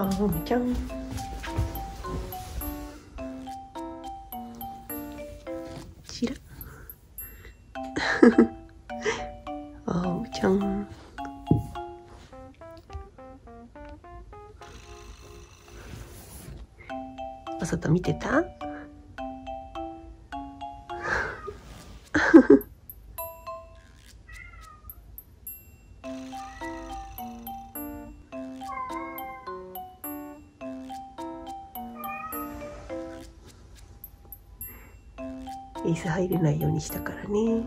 あおみちゃんちらあおみちゃんお外見てた？椅子入れないようにしたからね。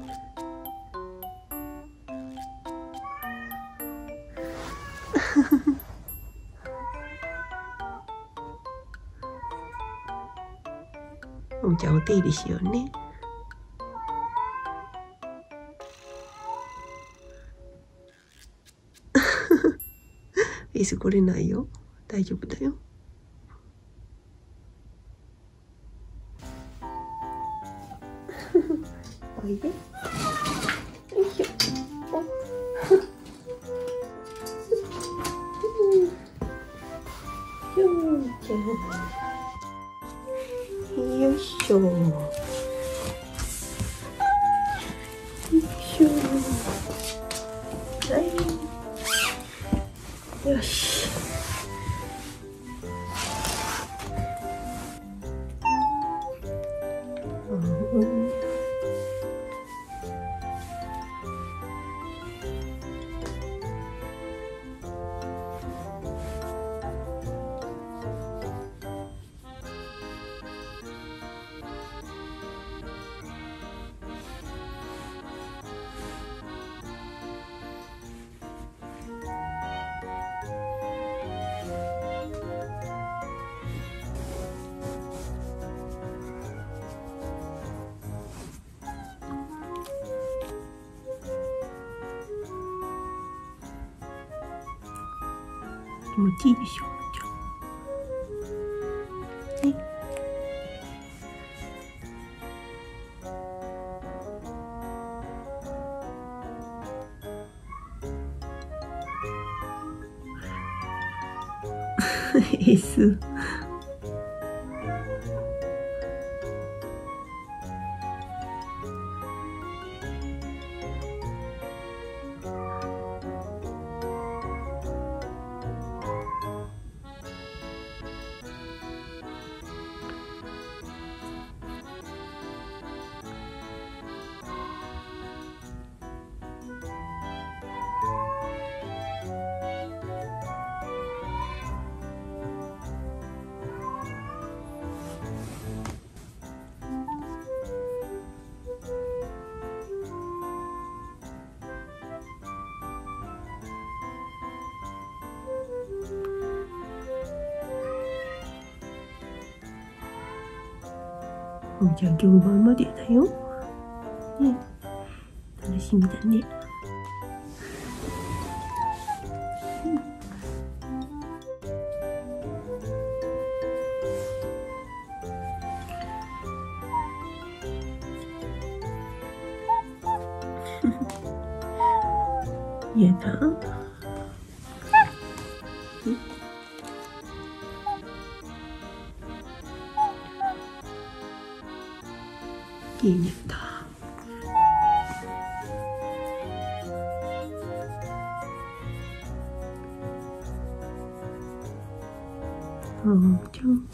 おみちゃんお手入れしようね。椅子来れないよ。大丈夫だよ。いで。よいしょ。お。よいしょ。よいしょ。よいしょ。はい。よし。気持ちいいでしょ？じゃあ。ねえすうんじゃあ今日晩までだよ。ね、楽しみだね。やだ。いいねだ。うん、じゃん。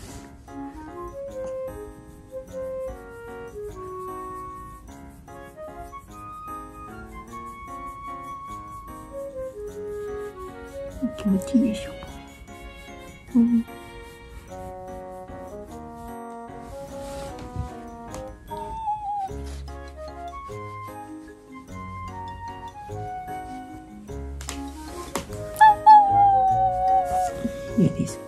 気持ちいいでしょ。うん。嫌です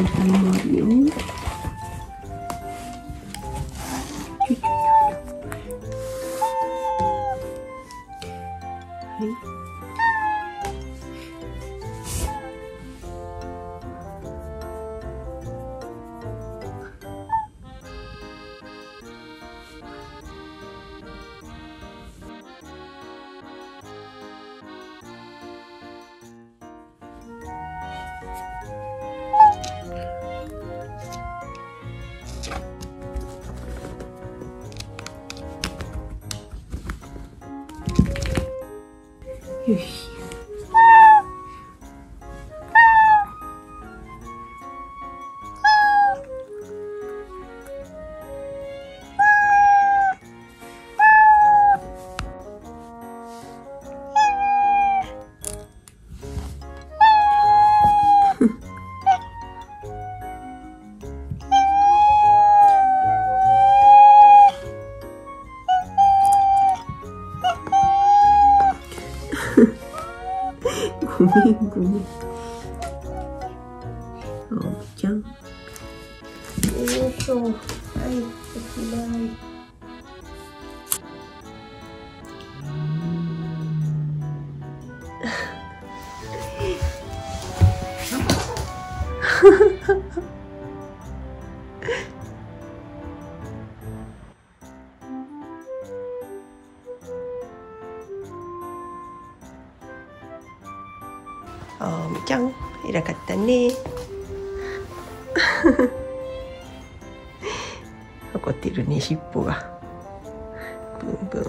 反対もあよあおみちゃん。よいし ょ。はい、おしまい。あおみちゃん偉かったね怒ってるね尻尾がブンブン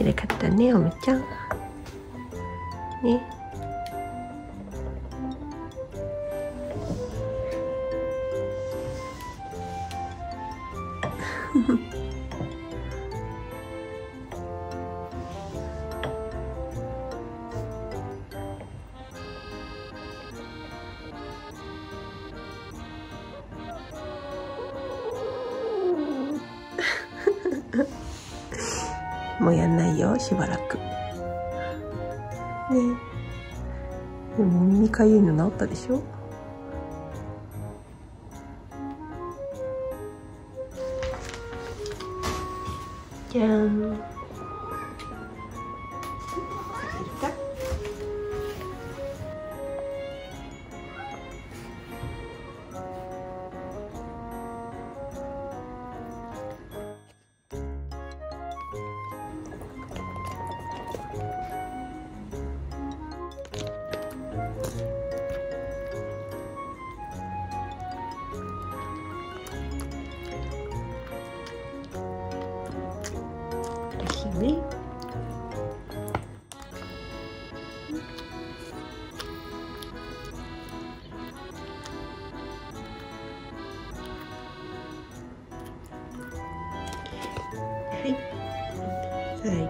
偉かったねおみちゃんねもやんないよしばらく。ねでも耳かゆいの治ったでしょ？じゃん。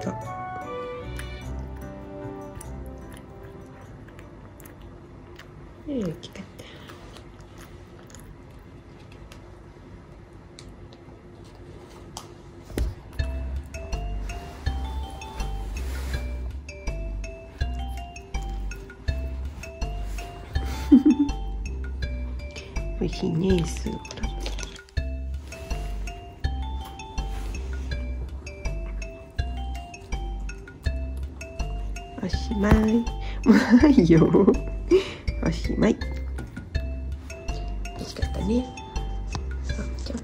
最後。大きかった。美味しいねスープおしまい。もうないよおしまい。美味しかったね。あじゃ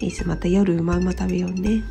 リスまた夜うまうま食べようね。